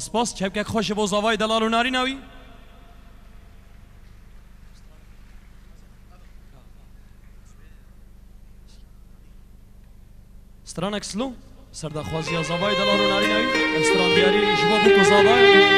سپاس چپکک خوش بوزاوای دلال و ناری ناوی Stranek slu, srda hvazi a zavajda laru narinavi, stran diari žbobu ko zavajda.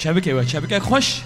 شبکه و شبکه خوش